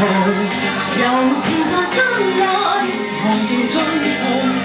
柔自在心内，忘掉追。